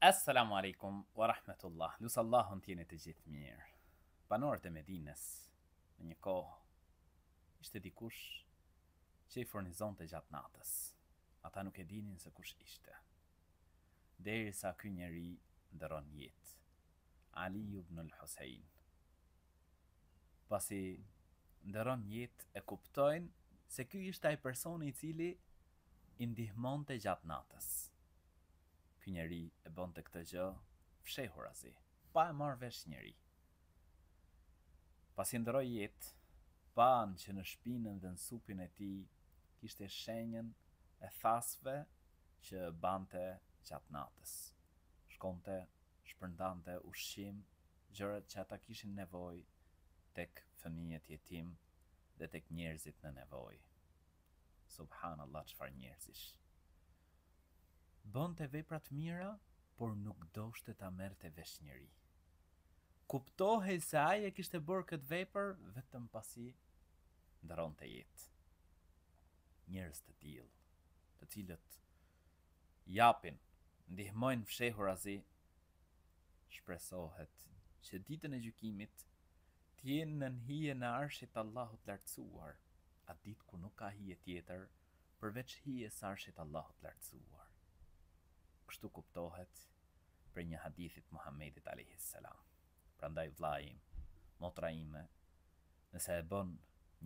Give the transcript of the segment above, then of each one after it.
Esselamu Alejkum wa Rahmetullah Lus Allahun të jeni të gjithë mirë Banorët e Medines Në një kohë Ishte dikush Që i furnizonte gjatë natës Ata nuk e dinin se kush ishte Derisa ky njeri Ndërron jetë Ali ibn al Husein Pasi Ndërron jetë e kuptojnë Se ky ishte ai personi i cili I ndihmonte gjatë natës. Ky njeri e bënte këtë gjë fshehurazi. Pa e marrë vesh njeri. Pasi ndërroi jetë, panë që në shpinën dhe në supin e tij kishte shenjën e thasëve që bante gjatë natës. Shkonte, shpërndante ushqim, gjërat që ata kishin nevojë tek fëmijët jetimë dhe tek njerëzit në nevojë. Subhanallah çfarë njerëzish. Bënte vepra të mira, por nuk doshte ta merrte vesh njeri. Kuptohej se ai e kishte bërë këtë vepër vetëm pasi ndërronte jetë. Njerëz të tillë, të cilët japin, ndihmojnë fshehurazi, shpresohet që ditën e gjykimit Të jenë nën hijen e Arshit të Allahut të Lartësuar, atë ditë kur nuk ka hije tjetër përveç hijes së Arshit të Allahut të Lartësuar. Kështu kuptohet prej një hadithi të Muhamedit alejhi selam. Prandaj vllai im, motra ime, nëse e bën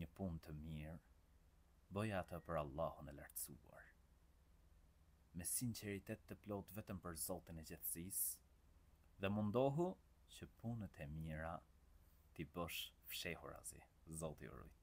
një punë të mirë, bëje atë për Allahun e Lartësuar, me sinqeritet të plotë vetëm për Zotin e gjithësisë, dhe mundohu që punët e mira t'i bësh fshehurazi, Zoti ju rujtë.